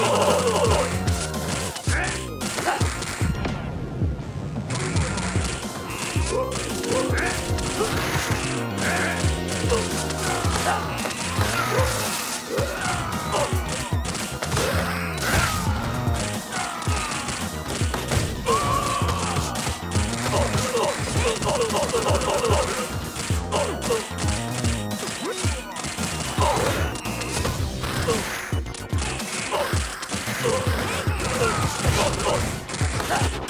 Oh! Ha ha ha!